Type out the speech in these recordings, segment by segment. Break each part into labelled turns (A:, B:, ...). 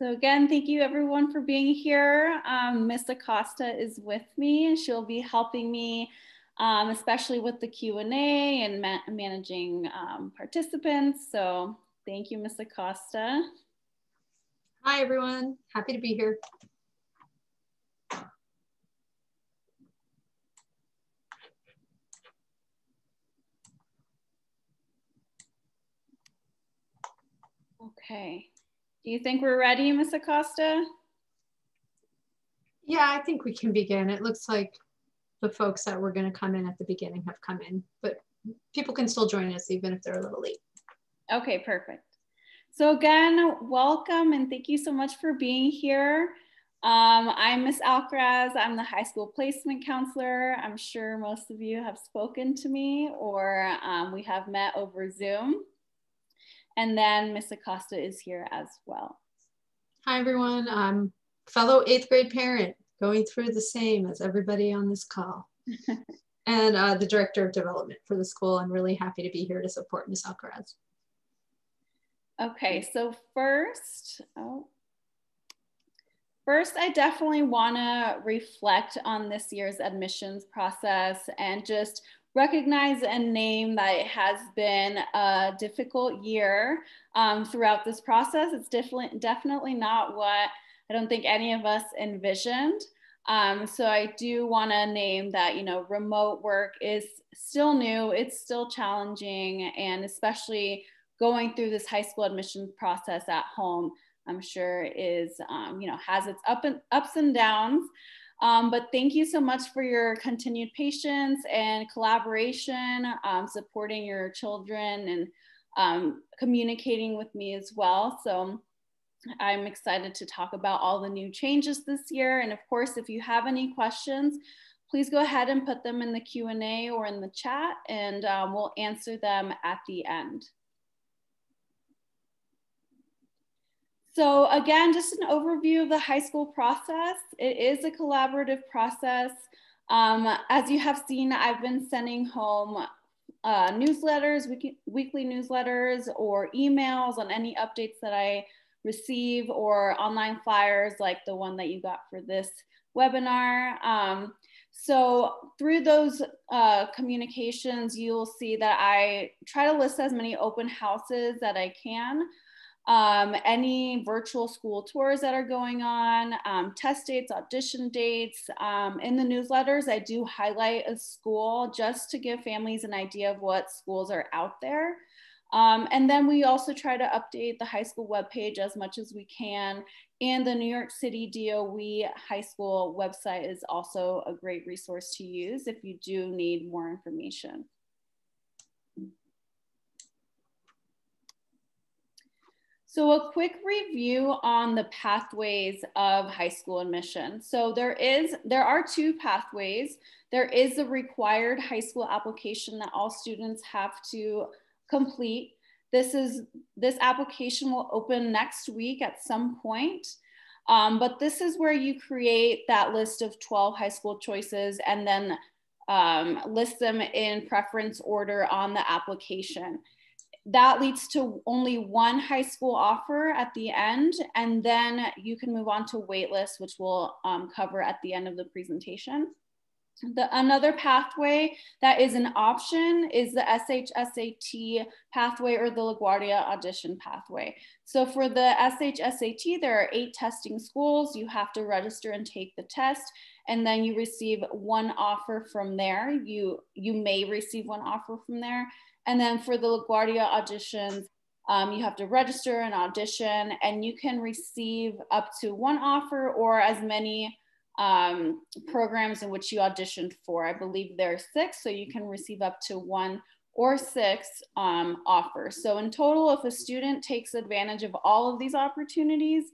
A: So again, thank you everyone for being here. Um, Ms. Acosta is with me. And she'll be helping me, um, especially with the Q&A and ma managing um, participants. So thank you, Ms. Acosta.
B: Hi, everyone. Happy to be here.
A: Okay. Do you think we're ready, Ms. Acosta?
B: Yeah, I think we can begin. It looks like the folks that were going to come in at the beginning have come in, but people can still join us even if they're a little late.
A: Okay, perfect. So again, welcome and thank you so much for being here. Um, I'm Miss Alcaraz. I'm the high school placement counselor. I'm sure most of you have spoken to me or um, we have met over Zoom. And then Miss Acosta is here as well.
B: Hi, everyone. I'm fellow eighth grade parent going through the same as everybody on this call. and uh, the director of development for the school. I'm really happy to be here to support Ms. Alcaraz.
A: Okay, so first, oh, first I definitely want to reflect on this year's admissions process and just recognize and name that it has been a difficult year um, throughout this process. It's definitely definitely not what I don't think any of us envisioned. Um, so I do want to name that you know remote work is still new, it's still challenging, and especially going through this high school admissions process at home, I'm sure is um, you know has its up and ups and downs. Um, but thank you so much for your continued patience and collaboration, um, supporting your children and um, communicating with me as well. So I'm excited to talk about all the new changes this year. And of course, if you have any questions, please go ahead and put them in the Q&A or in the chat and um, we'll answer them at the end. So again, just an overview of the high school process. It is a collaborative process. Um, as you have seen, I've been sending home uh, newsletters, weekly, weekly newsletters or emails on any updates that I receive or online flyers like the one that you got for this webinar. Um, so through those uh, communications, you'll see that I try to list as many open houses that I can um, any virtual school tours that are going on, um, test dates, audition dates. Um, in the newsletters, I do highlight a school just to give families an idea of what schools are out there. Um, and then we also try to update the high school webpage as much as we can. And the New York City DOE high school website is also a great resource to use if you do need more information. So a quick review on the pathways of high school admission. So there is, there are two pathways. There is a required high school application that all students have to complete. This is, this application will open next week at some point. Um, but this is where you create that list of 12 high school choices and then um, list them in preference order on the application that leads to only one high school offer at the end, and then you can move on to waitlist, which we'll um, cover at the end of the presentation. The, another pathway that is an option is the SHSAT pathway or the LaGuardia audition pathway. So for the SHSAT, there are eight testing schools. You have to register and take the test, and then you receive one offer from there. You, you may receive one offer from there. And then for the LaGuardia auditions, um, you have to register an audition and you can receive up to one offer or as many um, programs in which you auditioned for. I believe there are six, so you can receive up to one or six um, offers. So in total, if a student takes advantage of all of these opportunities,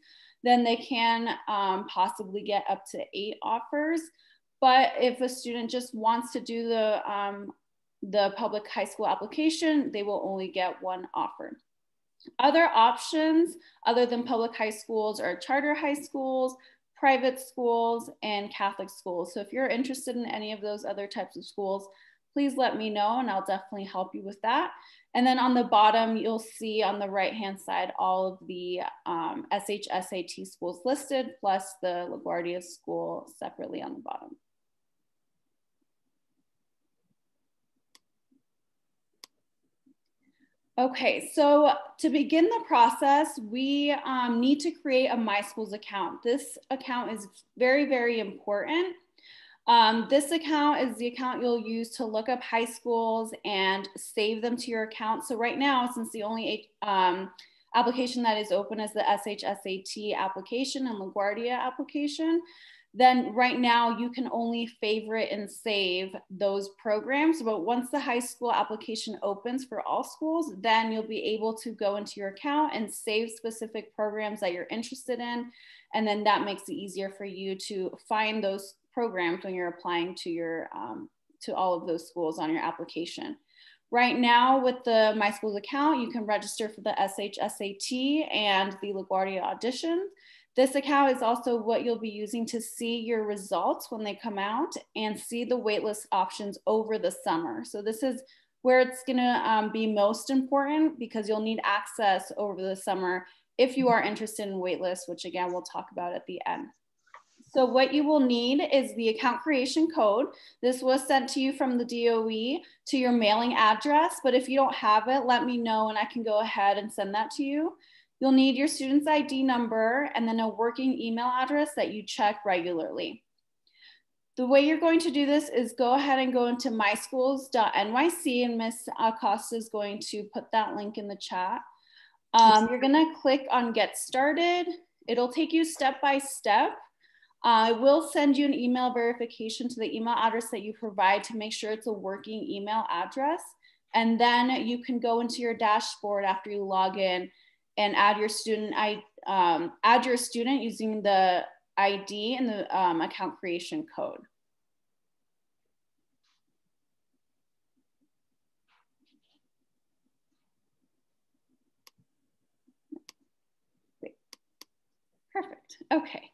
A: then they can um, possibly get up to eight offers. But if a student just wants to do the um, the public high school application, they will only get one offer. Other options other than public high schools are charter high schools, private schools, and Catholic schools. So if you're interested in any of those other types of schools, please let me know and I'll definitely help you with that. And then on the bottom, you'll see on the right-hand side, all of the um, SHSAT schools listed, plus the LaGuardia school separately on the bottom. Okay, so to begin the process, we um, need to create a My Schools account. This account is very, very important. Um, this account is the account you'll use to look up high schools and save them to your account. So right now, since the only um, application that is open is the SHSAT application and LaGuardia application, then right now you can only favorite and save those programs. But once the high school application opens for all schools, then you'll be able to go into your account and save specific programs that you're interested in. And then that makes it easier for you to find those programs when you're applying to your um, to all of those schools on your application. Right now with the My Schools account, you can register for the SHSAT and the LaGuardia audition. This account is also what you'll be using to see your results when they come out and see the waitlist options over the summer. So this is where it's gonna um, be most important because you'll need access over the summer if you are interested in waitlist, which again, we'll talk about at the end. So what you will need is the account creation code. This was sent to you from the DOE to your mailing address, but if you don't have it, let me know and I can go ahead and send that to you. You'll need your student's ID number and then a working email address that you check regularly. The way you're going to do this is go ahead and go into myschools.nyc and Miss Acosta is going to put that link in the chat. Um, you're gonna click on get started. It'll take you step by step. I will send you an email verification to the email address that you provide to make sure it's a working email address. And then you can go into your dashboard after you log in and add your student I um, add your student using the ID and the um, account creation code. Perfect. Okay.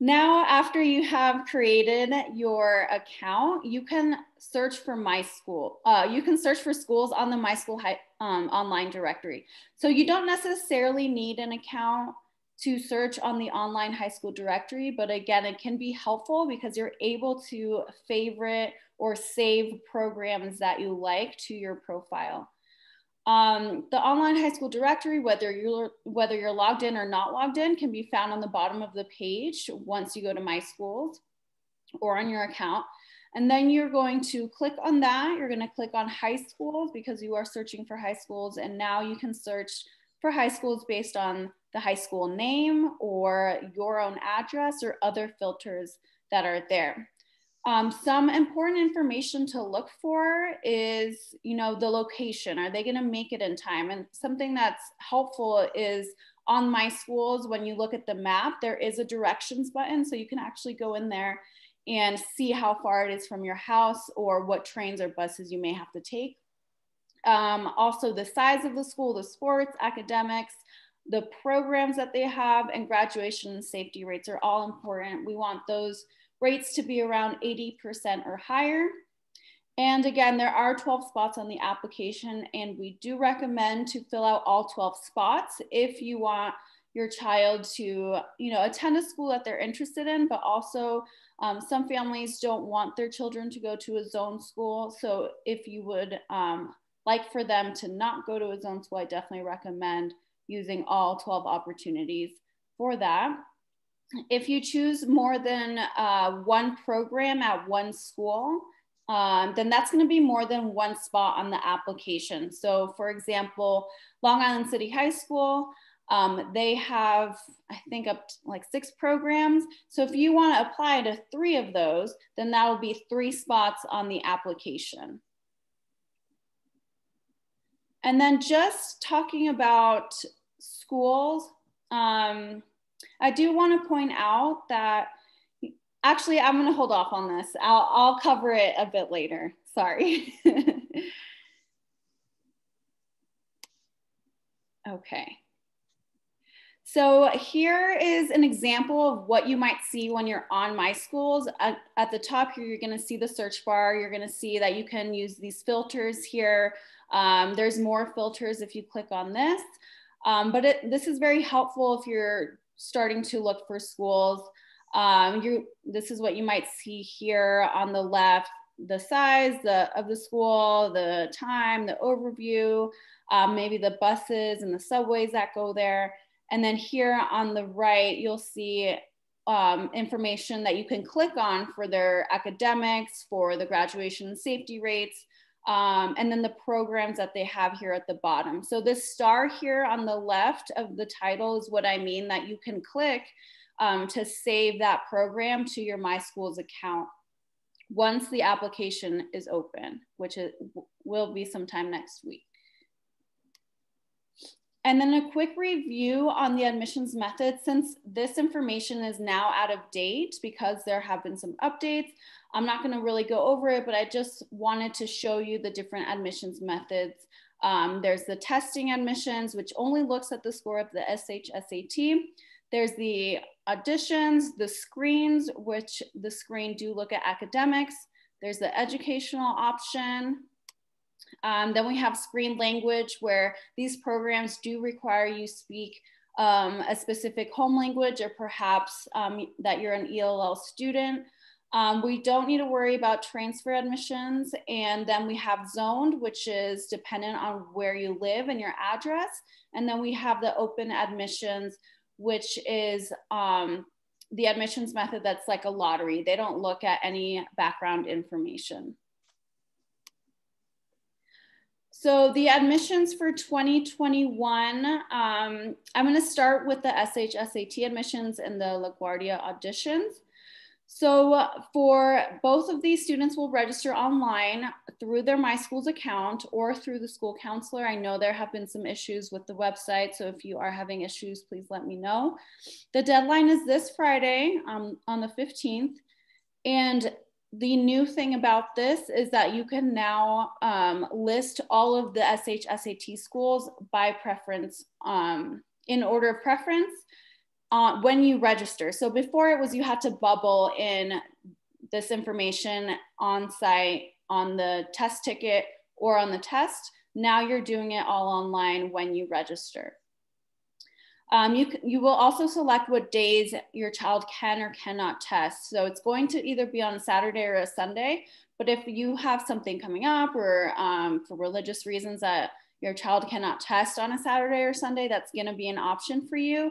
A: Now, after you have created your account, you can search for My School. Uh, you can search for schools on the My School um, online directory. So you don't necessarily need an account to search on the online high school directory, but again, it can be helpful because you're able to favorite or save programs that you like to your profile. Um, the online high school directory, whether you're whether you're logged in or not logged in, can be found on the bottom of the page once you go to My Schools or on your account. And then you're going to click on that. You're going to click on high schools because you are searching for high schools. And now you can search for high schools based on the high school name or your own address or other filters that are there. Um, some important information to look for is, you know, the location. Are they going to make it in time? And something that's helpful is on my schools, when you look at the map, there is a directions button. So you can actually go in there and see how far it is from your house or what trains or buses you may have to take. Um, also the size of the school, the sports, academics, the programs that they have and graduation and safety rates are all important. We want those rates to be around 80% or higher. And again, there are 12 spots on the application and we do recommend to fill out all 12 spots if you want your child to, you know, attend a school that they're interested in, but also um, some families don't want their children to go to a zone school. So if you would um, like for them to not go to a zone school, I definitely recommend using all 12 opportunities for that if you choose more than uh, one program at one school, um, then that's going to be more than one spot on the application. So, for example, Long Island City High School, um, they have, I think, up like six programs. So, if you want to apply to three of those, then that will be three spots on the application. And then just talking about schools. Um, I do want to point out that actually I'm going to hold off on this. I'll, I'll cover it a bit later. Sorry. okay. So here is an example of what you might see when you're on My Schools. At, at the top here, you're gonna see the search bar. You're gonna see that you can use these filters here. Um, there's more filters if you click on this. Um, but it, this is very helpful if you're starting to look for schools. Um, you, this is what you might see here on the left, the size the, of the school, the time, the overview, um, maybe the buses and the subways that go there. And then here on the right, you'll see um, information that you can click on for their academics, for the graduation safety rates, um, and then the programs that they have here at the bottom. So this star here on the left of the title is what I mean that you can click um, to save that program to your My Schools account once the application is open, which it will be sometime next week. And then a quick review on the admissions method. Since this information is now out of date because there have been some updates, I'm not gonna really go over it, but I just wanted to show you the different admissions methods. Um, there's the testing admissions, which only looks at the score of the SHSAT. There's the auditions, the screens, which the screen do look at academics. There's the educational option, um, then we have screen language where these programs do require you speak um, a specific home language or perhaps um, that you're an ELL student. Um, we don't need to worry about transfer admissions. And then we have zoned, which is dependent on where you live and your address. And then we have the open admissions, which is um, the admissions method that's like a lottery. They don't look at any background information. So the admissions for 2021, um, I'm going to start with the SHSAT admissions and the LaGuardia auditions. So for both of these students will register online through their My Schools account or through the school counselor. I know there have been some issues with the website, so if you are having issues, please let me know. The deadline is this Friday um, on the 15th. And the new thing about this is that you can now um, list all of the SHSAT schools by preference um, in order of preference uh, when you register. So before it was you had to bubble in this information on site on the test ticket or on the test. Now you're doing it all online when you register. Um, you, you will also select what days your child can or cannot test. So it's going to either be on a Saturday or a Sunday, but if you have something coming up or um, for religious reasons that your child cannot test on a Saturday or Sunday, that's gonna be an option for you.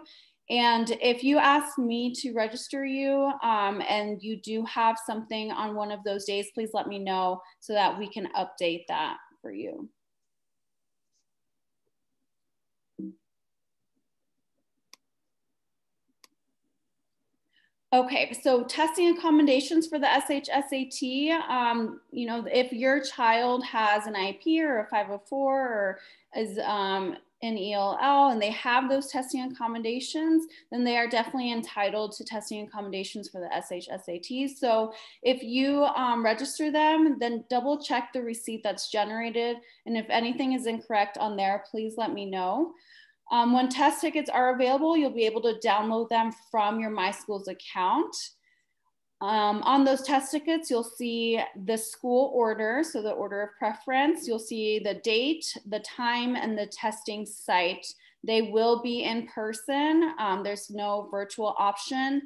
A: And if you ask me to register you um, and you do have something on one of those days, please let me know so that we can update that for you. Okay, so testing accommodations for the SHSAT, um, you know, if your child has an IEP or a 504 or is um, in ELL and they have those testing accommodations, then they are definitely entitled to testing accommodations for the SHSAT. So if you um, register them, then double check the receipt that's generated. And if anything is incorrect on there, please let me know. Um, when test tickets are available, you'll be able to download them from your My Schools account. Um, on those test tickets, you'll see the school order, so the order of preference. You'll see the date, the time, and the testing site. They will be in person. Um, there's no virtual option.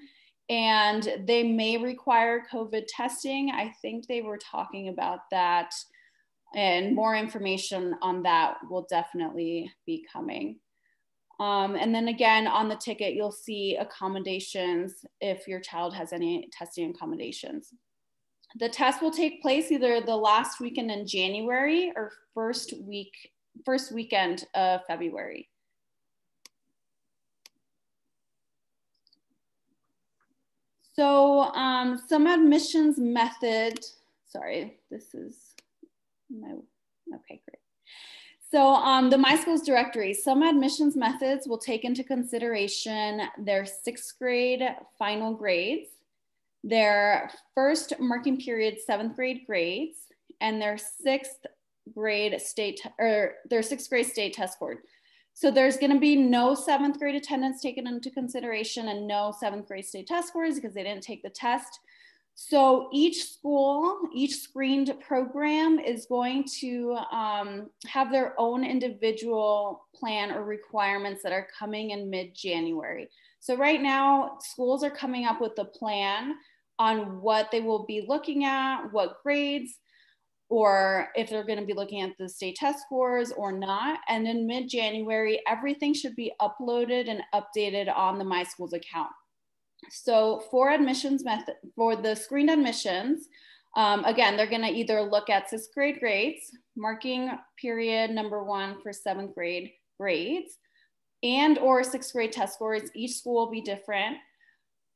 A: And they may require COVID testing. I think they were talking about that. And more information on that will definitely be coming. Um, and then again, on the ticket, you'll see accommodations if your child has any testing accommodations. The test will take place either the last weekend in January or first week, first weekend of February. So um, some admissions method, sorry, this is my, okay, great. So um, the My Schools directory, some admissions methods will take into consideration their sixth grade final grades, their first marking period seventh grade grades, and their sixth grade state or their sixth grade state test score. So there's going to be no seventh grade attendance taken into consideration and no seventh grade state test scores because they didn't take the test. So each school, each screened program is going to um, have their own individual plan or requirements that are coming in mid-January. So right now, schools are coming up with a plan on what they will be looking at, what grades, or if they're going to be looking at the state test scores or not. And in mid January, everything should be uploaded and updated on the My Schools account. So for admissions method, for the screened admissions, um, again, they're going to either look at sixth grade grades, marking period number one for seventh grade grades, and or sixth grade test scores. Each school will be different.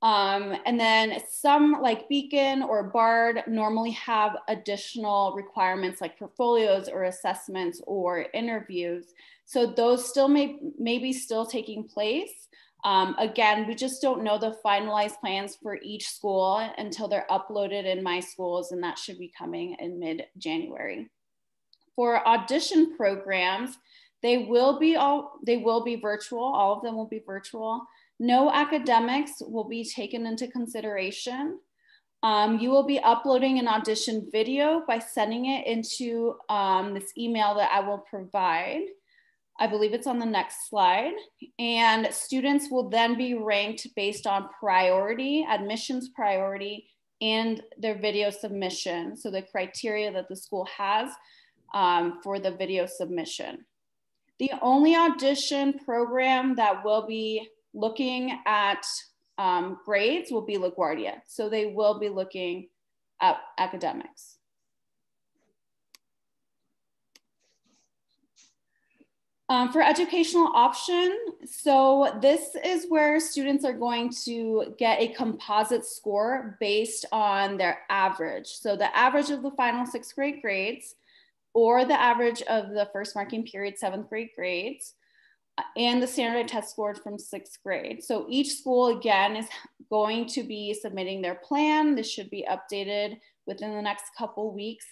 A: Um, and then some like Beacon or BARD normally have additional requirements like portfolios or assessments or interviews. So those still may, may be still taking place. Um, again, we just don't know the finalized plans for each school until they're uploaded in My Schools and that should be coming in mid-January. For audition programs, they will be all they will be virtual, all of them will be virtual. No academics will be taken into consideration. Um, you will be uploading an audition video by sending it into um, this email that I will provide. I believe it's on the next slide. And students will then be ranked based on priority, admissions priority, and their video submission. So the criteria that the school has um, for the video submission. The only audition program that will be looking at um, grades will be LaGuardia. So they will be looking at academics. Um, for educational option, so this is where students are going to get a composite score based on their average. So the average of the final sixth grade grades or the average of the first marking period seventh grade grades and the standardized test scored from sixth grade. So each school again is going to be submitting their plan. This should be updated within the next couple weeks.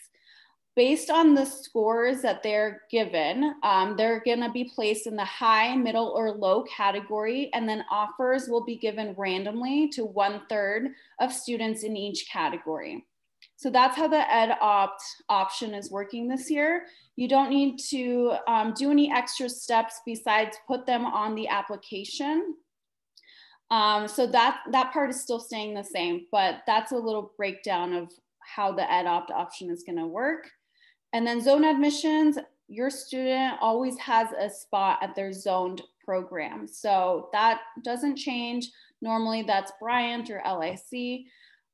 A: Based on the scores that they're given, um, they're gonna be placed in the high, middle, or low category, and then offers will be given randomly to one third of students in each category. So that's how the ed opt option is working this year. You don't need to um, do any extra steps besides put them on the application. Um, so that, that part is still staying the same, but that's a little breakdown of how the ed opt option is gonna work. And then zone admissions, your student always has a spot at their zoned program. So that doesn't change. Normally that's Bryant or LIC.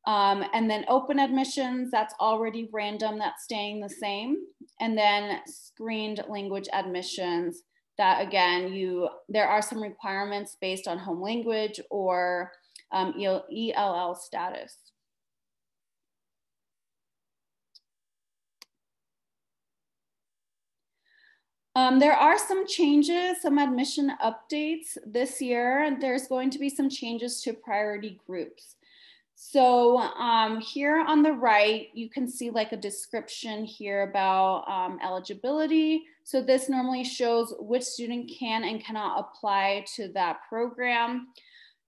A: Um, and then open admissions, that's already random, that's staying the same. And then screened language admissions, that again, you there are some requirements based on home language or um, ELL status. Um, there are some changes, some admission updates this year. There's going to be some changes to priority groups. So um, here on the right, you can see like a description here about um, eligibility. So this normally shows which student can and cannot apply to that program.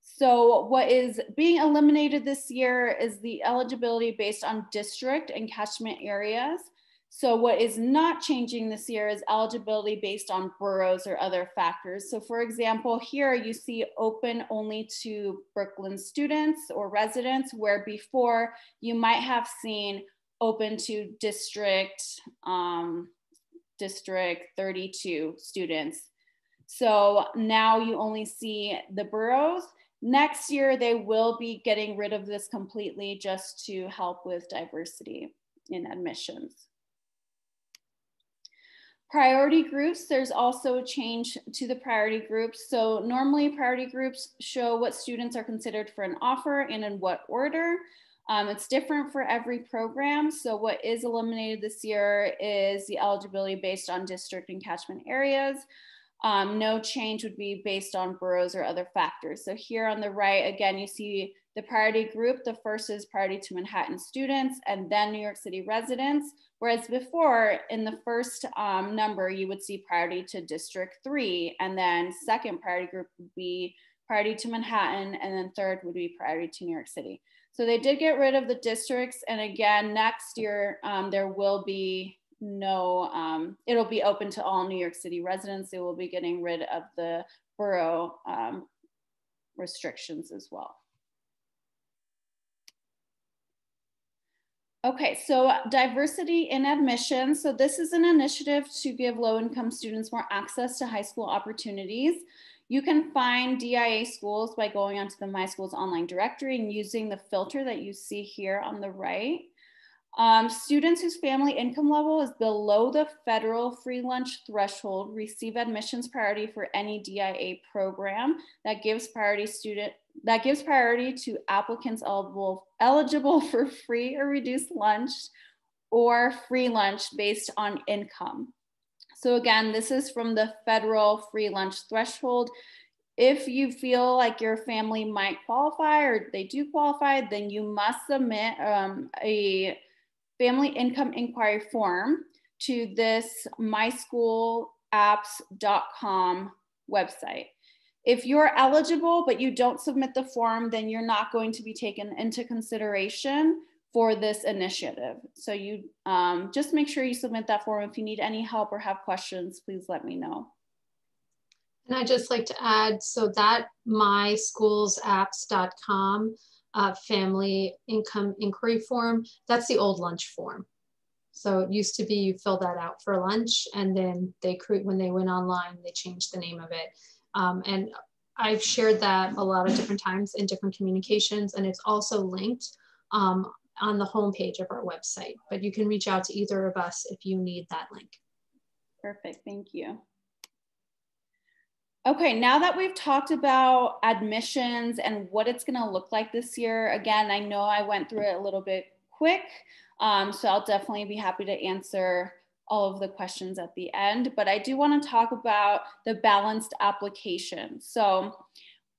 A: So what is being eliminated this year is the eligibility based on district and catchment areas. So what is not changing this year is eligibility based on boroughs or other factors. So for example, here you see open only to Brooklyn students or residents, where before you might have seen open to district, um, district 32 students. So now you only see the boroughs. Next year, they will be getting rid of this completely just to help with diversity in admissions. Priority groups, there's also a change to the priority groups. So normally priority groups show what students are considered for an offer and in what order. Um, it's different for every program. So what is eliminated this year is the eligibility based on district and catchment areas. Um, no change would be based on boroughs or other factors. So here on the right, again, you see the priority group, the first is priority to Manhattan students and then New York City residents. Whereas before, in the first um, number, you would see priority to District 3, and then second priority group would be priority to Manhattan, and then third would be priority to New York City. So they did get rid of the districts, and again, next year, um, there will be no, um, it'll be open to all New York City residents. They will be getting rid of the borough um, restrictions as well. Okay, so diversity in admissions. So this is an initiative to give low income students more access to high school opportunities. You can find DIA schools by going onto the My Schools online directory and using the filter that you see here on the right. Um, students whose family income level is below the federal free lunch threshold receive admissions priority for any DIA program that gives priority student that gives priority to applicants eligible, eligible for free or reduced lunch or free lunch based on income. So again, this is from the federal free lunch threshold. If you feel like your family might qualify or they do qualify, then you must submit um, a family income inquiry form to this myschoolapps.com website. If you're eligible but you don't submit the form, then you're not going to be taken into consideration for this initiative. So you um, just make sure you submit that form. If you need any help or have questions, please let me know.
B: And I'd just like to add, so that myschoolsapps.com uh, family income inquiry form, that's the old lunch form. So it used to be you fill that out for lunch and then they create, when they went online, they changed the name of it. Um, and I've shared that a lot of different times in different communications and it's also linked um, on the homepage of our website, but you can reach out to either of us if you need that link.
A: Perfect, thank you. Okay, now that we've talked about admissions and what it's going to look like this year, again, I know I went through it a little bit quick, um, so I'll definitely be happy to answer all of the questions at the end, but I do want to talk about the balanced application. So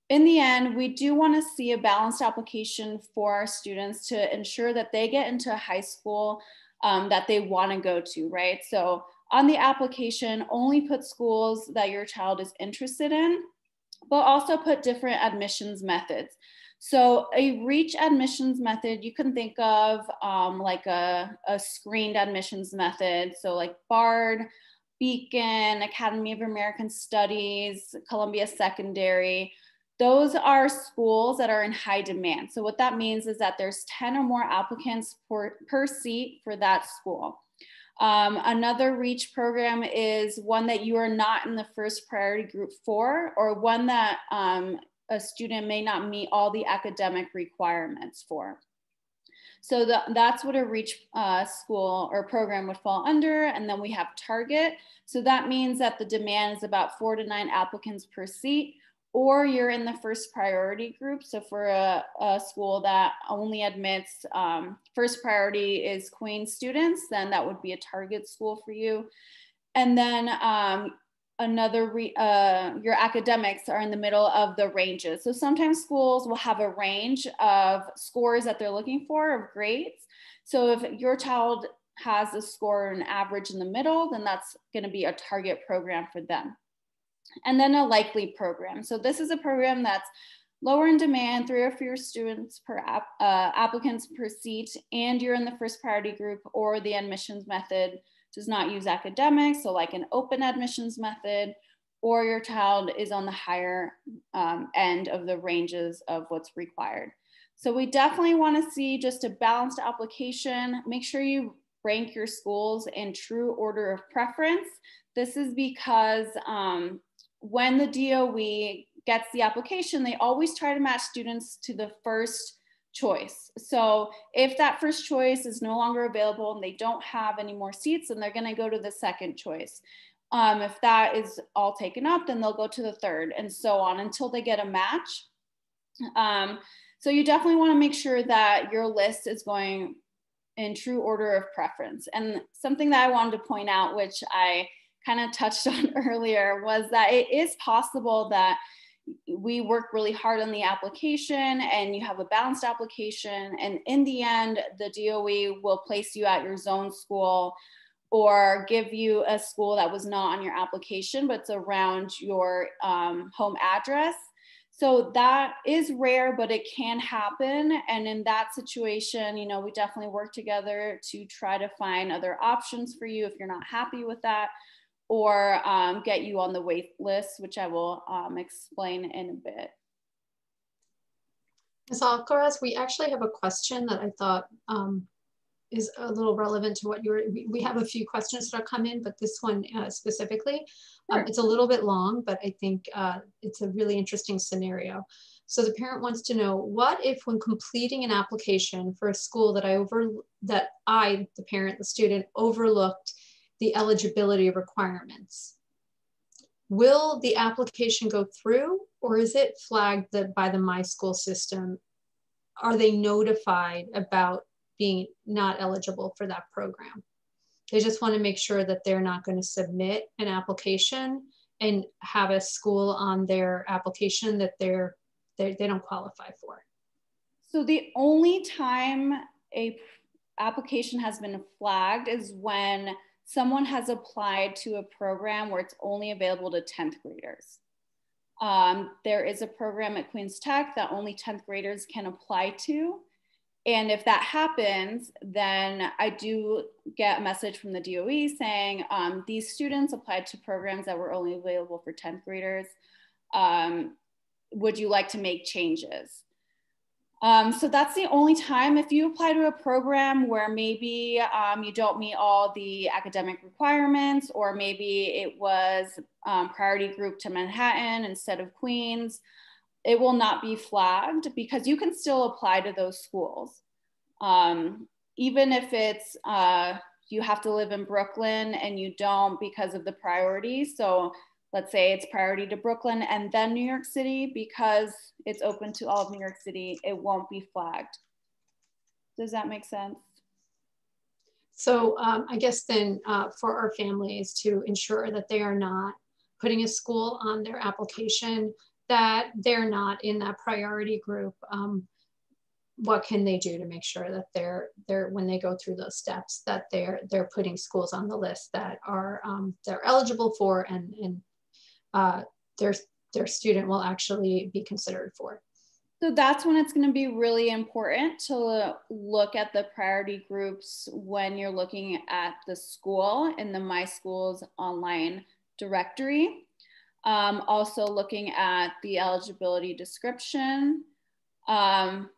A: in the end, we do want to see a balanced application for our students to ensure that they get into a high school um, that they want to go to, right? So on the application, only put schools that your child is interested in, but also put different admissions methods. So a reach admissions method, you can think of um, like a, a screened admissions method. So like BARD, Beacon, Academy of American Studies, Columbia Secondary. Those are schools that are in high demand. So what that means is that there's 10 or more applicants per, per seat for that school. Um, another REACH program is one that you are not in the first priority group for, or one that um, a student may not meet all the academic requirements for. So the, that's what a REACH uh, school or program would fall under. And then we have target. So that means that the demand is about four to nine applicants per seat or you're in the first priority group. So for a, a school that only admits um, first priority is Queen students, then that would be a target school for you. And then um, another, re, uh, your academics are in the middle of the ranges. So sometimes schools will have a range of scores that they're looking for of grades. So if your child has a score an average in the middle, then that's gonna be a target program for them and then a likely program. So this is a program that's lower in demand, three or fewer students per app, uh, applicants per seat, and you're in the first priority group or the admissions method does not use academics, so like an open admissions method, or your child is on the higher um, end of the ranges of what's required. So we definitely wanna see just a balanced application. Make sure you rank your schools in true order of preference. This is because um, when the DOE gets the application, they always try to match students to the first choice. So if that first choice is no longer available and they don't have any more seats, then they're gonna go to the second choice. Um, if that is all taken up, then they'll go to the third and so on until they get a match. Um, so you definitely wanna make sure that your list is going in true order of preference. And something that I wanted to point out, which I kind of touched on earlier was that it is possible that we work really hard on the application and you have a balanced application. And in the end the DOE will place you at your zone school or give you a school that was not on your application but it's around your um, home address. So that is rare but it can happen. And in that situation you know we definitely work together to try to find other options for you if you're not happy with that or um, get you on the wait list which i will um, explain in a bit
B: Ms. Alcaraz, we actually have a question that I thought um, is a little relevant to what you were, we have a few questions that have come in, but this one uh, specifically, um, it's a little bit long, but I think uh, it's a really interesting scenario. So the parent wants to know, what if when completing an application for a school that I over, that I, the parent, the student, overlooked the eligibility requirements? Will the application go through or is it flagged that by the My School system? Are they notified about being not eligible for that program. They just want to make sure that they're not going to submit an application and have a school on their application that they're, they, they don't qualify for.
A: So the only time a application has been flagged is when someone has applied to a program where it's only available to 10th graders. Um, there is a program at Queens Tech that only 10th graders can apply to. And if that happens, then I do get a message from the DOE saying um, these students applied to programs that were only available for 10th graders. Um, would you like to make changes? Um, so that's the only time if you apply to a program where maybe um, you don't meet all the academic requirements, or maybe it was um, priority group to Manhattan instead of Queens, it will not be flagged because you can still apply to those schools. Um, even if it's uh, you have to live in Brooklyn and you don't because of the priorities. So let's say it's priority to Brooklyn and then New York City because it's open to all of New York City, it won't be flagged. Does that make sense?
B: So um, I guess then uh, for our families to ensure that they are not putting a school on their application that they're not in that priority group. Um, what can they do to make sure that they're they're when they go through those steps that they're they're putting schools on the list that are um, they're eligible for and and uh, their their student will actually be considered for.
A: So that's when it's going to be really important to look at the priority groups when you're looking at the school in the My Schools online directory. Um, also looking at the eligibility description. Um,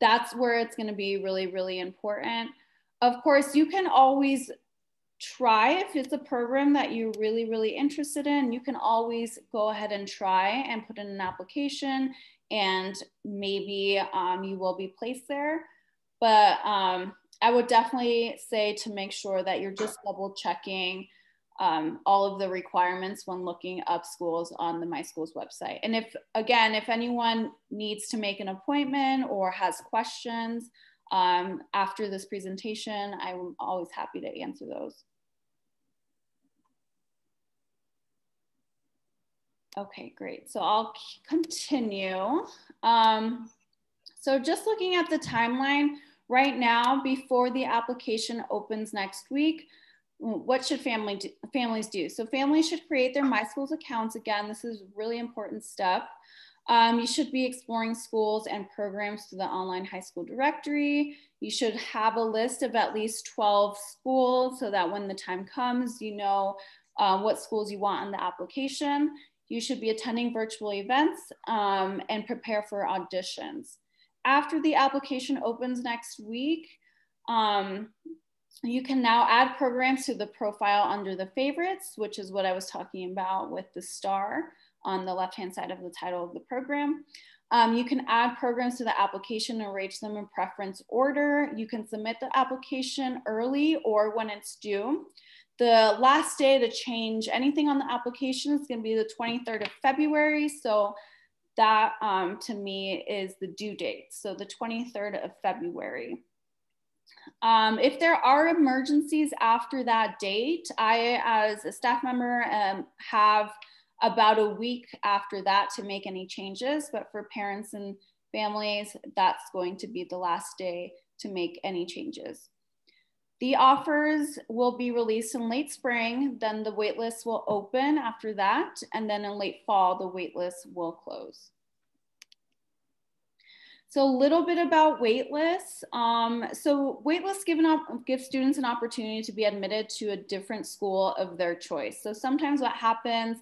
A: that's where it's going to be really, really important. Of course, you can always try if it's a program that you're really, really interested in, you can always go ahead and try and put in an application and maybe um, you will be placed there. But um, I would definitely say to make sure that you're just double checking um, all of the requirements when looking up schools on the My Schools website. And if, again, if anyone needs to make an appointment or has questions um, after this presentation, I'm always happy to answer those. Okay, great. So I'll continue. Um, so just looking at the timeline right now, before the application opens next week, what should family do, families do? So families should create their My Schools accounts. Again, this is really important step. Um, you should be exploring schools and programs through the online high school directory. You should have a list of at least 12 schools so that when the time comes, you know uh, what schools you want on the application. You should be attending virtual events um, and prepare for auditions. After the application opens next week, um, you can now add programs to the profile under the favorites, which is what I was talking about with the star on the left-hand side of the title of the program. Um, you can add programs to the application and arrange them in preference order. You can submit the application early or when it's due. The last day to change anything on the application is gonna be the 23rd of February. So that um, to me is the due date. So the 23rd of February. Um, if there are emergencies after that date, I, as a staff member, um, have about a week after that to make any changes. But for parents and families, that's going to be the last day to make any changes. The offers will be released in late spring, then the waitlist will open after that, and then in late fall, the waitlist will close. So a little bit about waitlists. Um, so waitlists give, give students an opportunity to be admitted to a different school of their choice. So sometimes what happens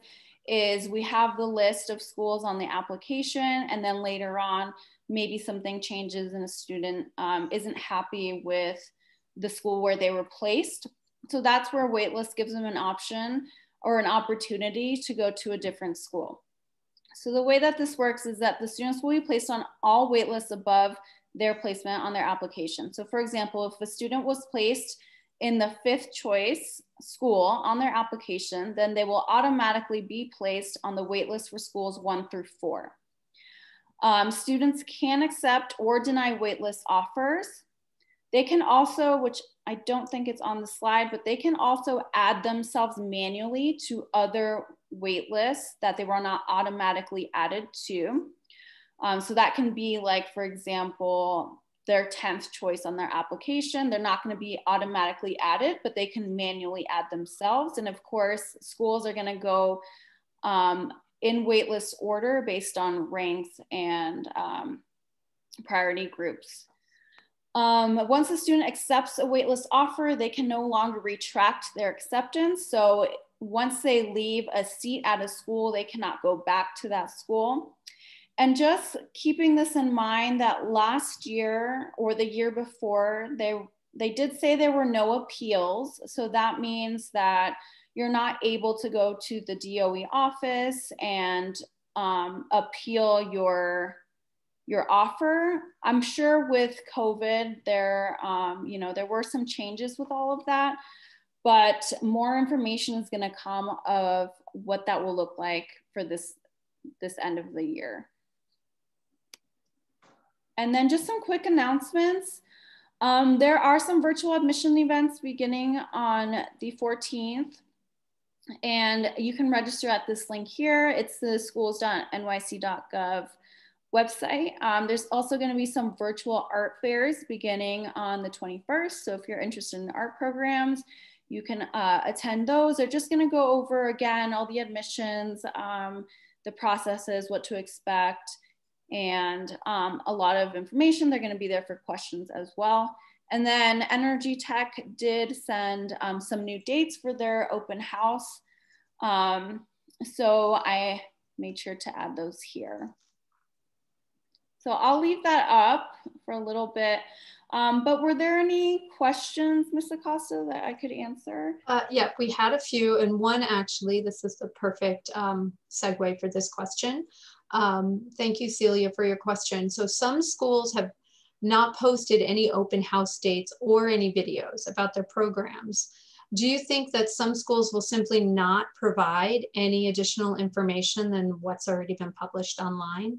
A: is we have the list of schools on the application and then later on, maybe something changes and a student um, isn't happy with the school where they were placed. So that's where waitlist gives them an option or an opportunity to go to a different school. So the way that this works is that the students will be placed on all waitlists above their placement on their application. So for example, if a student was placed in the fifth choice school on their application, then they will automatically be placed on the waitlist for schools one through four. Um, students can accept or deny waitlist offers. They can also, which I don't think it's on the slide, but they can also add themselves manually to other waitlists that they were not automatically added to. Um, so that can be like, for example, their 10th choice on their application. They're not going to be automatically added, but they can manually add themselves. And of course, schools are going to go um, in waitlist order based on ranks and um, priority groups. Um, once a student accepts a waitlist offer, they can no longer retract their acceptance. So once they leave a seat at a school, they cannot go back to that school. And just keeping this in mind that last year or the year before, they, they did say there were no appeals. So that means that you're not able to go to the DOE office and um, appeal your your offer. I'm sure with COVID, there um, you know there were some changes with all of that, but more information is going to come of what that will look like for this this end of the year. And then just some quick announcements. Um, there are some virtual admission events beginning on the 14th. And you can register at this link here. It's the schools.nyc.gov website. Um, there's also going to be some virtual art fairs beginning on the 21st. So if you're interested in art programs, you can uh, attend those. They're just going to go over again all the admissions, um, the processes, what to expect, and um, a lot of information. They're going to be there for questions as well. And then Energy Tech did send um, some new dates for their open house. Um, so I made sure to add those here. So I'll leave that up for a little bit. Um, but were there any questions, Ms. Acosta, that I could answer?
B: Uh, yeah, we had a few, and one actually, this is the perfect um, segue for this question. Um, thank you, Celia, for your question. So some schools have not posted any open house dates or any videos about their programs. Do you think that some schools will simply not provide any additional information than what's already been published online?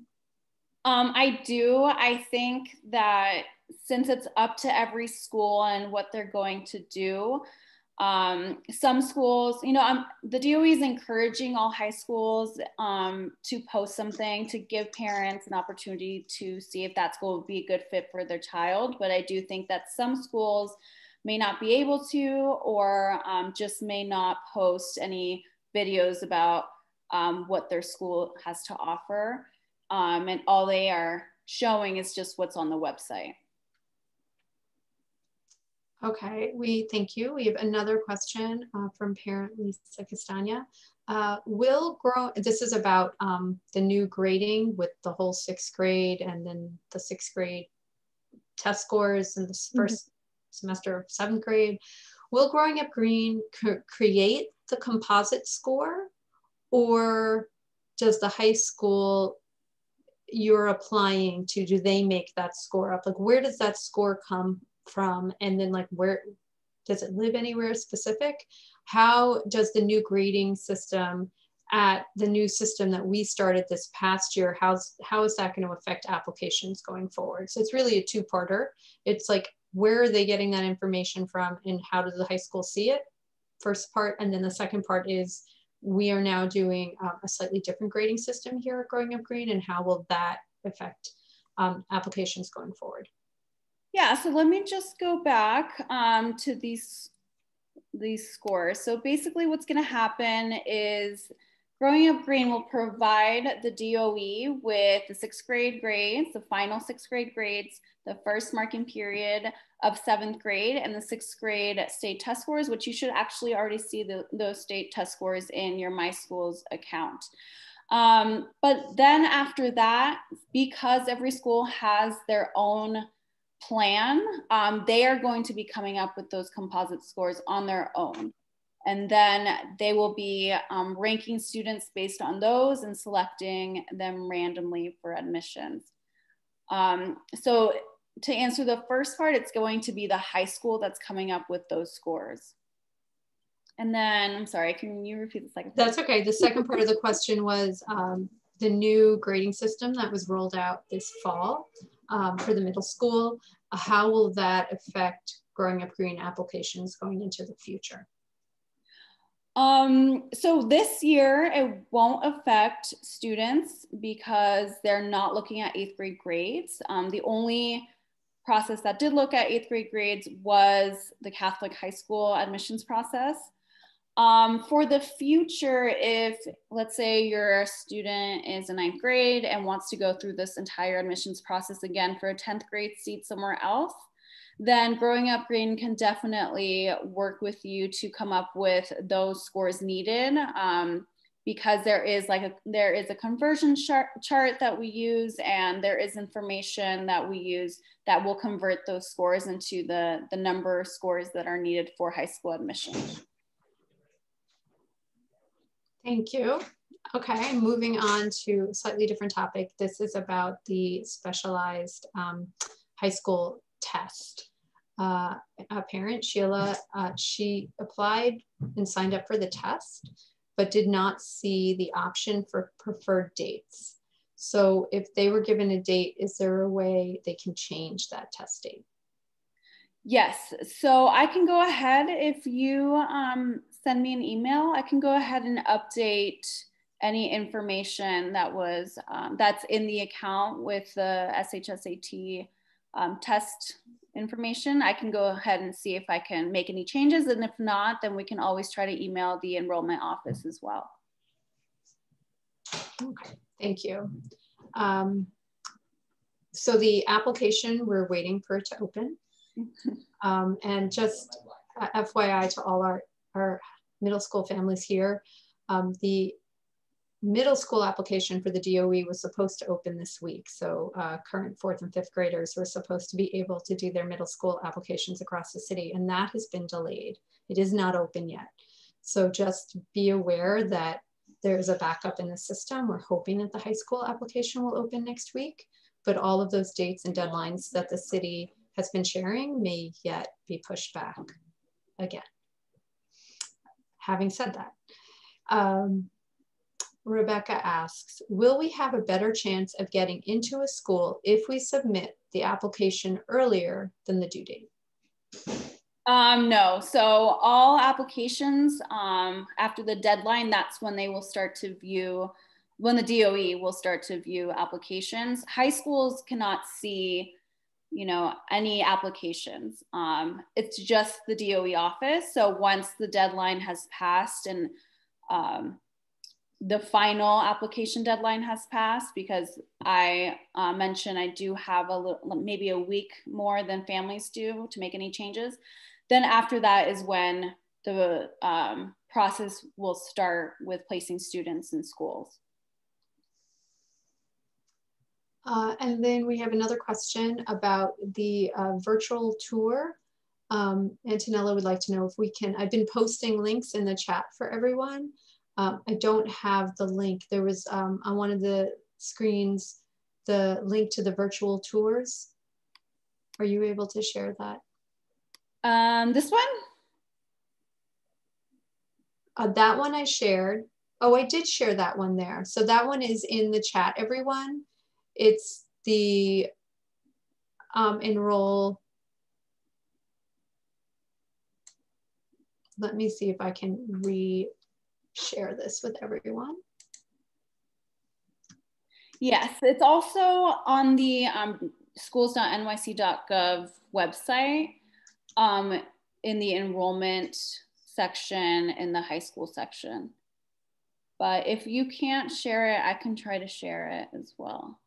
A: Um, I do. I think that since it's up to every school and what they're going to do, um, some schools, you know, um, the DOE is encouraging all high schools um, to post something to give parents an opportunity to see if that school would be a good fit for their child. But I do think that some schools may not be able to or um, just may not post any videos about um, what their school has to offer. Um, and all they are showing is just what's on the website.
B: Okay, we thank you. We have another question uh, from parent Lisa Castagna. Uh, will grow, this is about um, the new grading with the whole sixth grade and then the sixth grade test scores in the 1st mm -hmm. semester of seventh grade. Will Growing Up Green create the composite score or does the high school you're applying to, do they make that score up? Like where does that score come from and then like where does it live anywhere specific? How does the new grading system at the new system that we started this past year how's how is that going to affect applications going forward? So it's really a two-parter. It's like where are they getting that information from and how does the high school see it? First part and then the second part is we are now doing um, a slightly different grading system here at Growing Up Green and how will that affect um, applications going forward?
A: Yeah, so let me just go back um, to these, these scores. So basically what's gonna happen is Growing Up Green will provide the DOE with the sixth grade grades, the final sixth grade grades, the first marking period of seventh grade, and the sixth grade state test scores, which you should actually already see the, those state test scores in your My Schools account. Um, but then after that, because every school has their own plan, um, they are going to be coming up with those composite scores on their own. And then they will be um, ranking students based on those and selecting them randomly for admissions. Um, so to answer the first part, it's going to be the high school that's coming up with those scores. And then, I'm sorry, can you repeat the second
B: part? That's okay. The second part of the question was um, the new grading system that was rolled out this fall um, for the middle school. How will that affect Growing Up Green applications going into the future?
A: Um, so this year it won't affect students because they're not looking at eighth grade grades. Um, the only process that did look at eighth grade grades was the Catholic high school admissions process. Um, for the future, if let's say your student is in ninth grade and wants to go through this entire admissions process again for a 10th grade seat somewhere else, then Growing Up Green can definitely work with you to come up with those scores needed. Um, because there is like a there is a conversion chart, chart that we use and there is information that we use that will convert those scores into the the number of scores that are needed for high school admission.
B: Thank you. Okay, moving on to a slightly different topic. This is about the specialized um, high school test. Uh, a parent, Sheila, uh, she applied and signed up for the test, but did not see the option for preferred dates. So if they were given a date, is there a way they can change that test date?
A: Yes, so I can go ahead if you um, send me an email, I can go ahead and update any information that was um, that's in the account with the SHSAT um, test information, I can go ahead and see if I can make any changes. And if not, then we can always try to email the enrollment office as well.
B: Okay, thank you. Um, so the application, we're waiting for it to open. Um, and just uh, FYI to all our, our middle school families here, um, the middle school application for the DOE was supposed to open this week. So uh, current fourth and fifth graders were supposed to be able to do their middle school applications across the city and that has been delayed. It is not open yet. So just be aware that there's a backup in the system. We're hoping that the high school application will open next week, but all of those dates and deadlines that the city has been sharing may yet be pushed back again. Having said that, um, Rebecca asks, will we have a better chance of getting into a school if we submit the application earlier than the due date?
A: Um, no, so all applications um, after the deadline, that's when they will start to view, when the DOE will start to view applications. High schools cannot see, you know, any applications. Um, it's just the DOE office. So once the deadline has passed and um, the final application deadline has passed because I uh, mentioned I do have a little, maybe a week more than families do to make any changes. Then after that is when the um, process will start with placing students in schools.
B: Uh, and then we have another question about the uh, virtual tour. Um, Antonella would like to know if we can, I've been posting links in the chat for everyone. Um, I don't have the link. There was um, on one of the screens, the link to the virtual tours. Are you able to share that?
A: Um, this one?
B: Uh, that one I shared. Oh, I did share that one there. So that one is in the chat, everyone. It's the um, enroll. Let me see if I can re share this with everyone.
A: Yes, it's also on the um, schools.nyc.gov website um, in the enrollment section in the high school section. But if you can't share it, I can try to share it as well.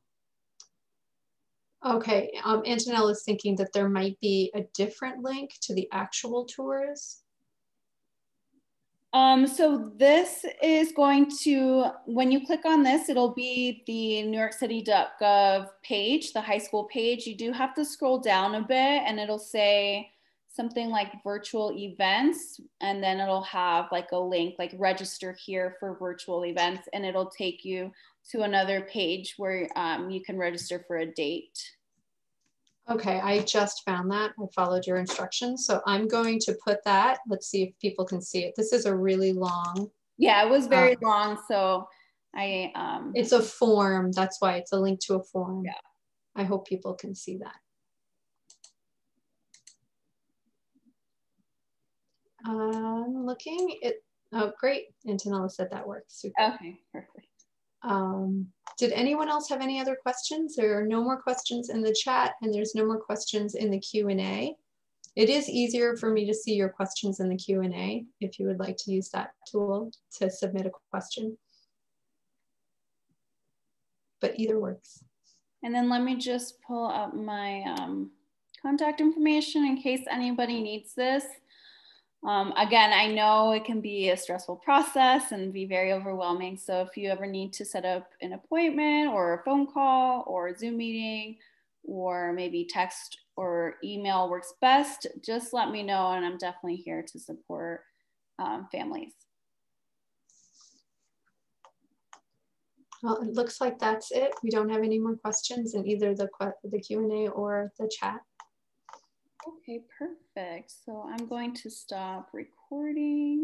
B: Okay, um, Antonella is thinking that there might be a different link to the actual tours.
A: Um, so this is going to, when you click on this, it'll be the New York City.gov page, the high school page. You do have to scroll down a bit and it'll say something like virtual events. And then it'll have like a link like register here for virtual events. And it'll take you to another page where um, you can register for a date.
B: Okay, I just found that. I followed your instructions. So I'm going to put that. Let's see if people can see it. This is a really long.
A: Yeah, it was very um, long. So I. Um,
B: it's a form. That's why it's a link to a form.
A: Yeah.
B: I hope people can see that. I'm looking. It. Oh, great. Antonella said that works.
A: Super. Okay, perfect.
B: Um, did anyone else have any other questions? There are no more questions in the chat and there's no more questions in the Q&A. It is easier for me to see your questions in the Q&A if you would like to use that tool to submit a question. But either works.
A: And then let me just pull up my um, contact information in case anybody needs this. Um, again, I know it can be a stressful process and be very overwhelming. So if you ever need to set up an appointment or a phone call or a Zoom meeting or maybe text or email works best, just let me know and I'm definitely here to support um, families.
B: Well, it looks like that's it. We don't have any more questions in either the, the Q&A or the chat.
A: Okay, perfect. So I'm going to stop recording.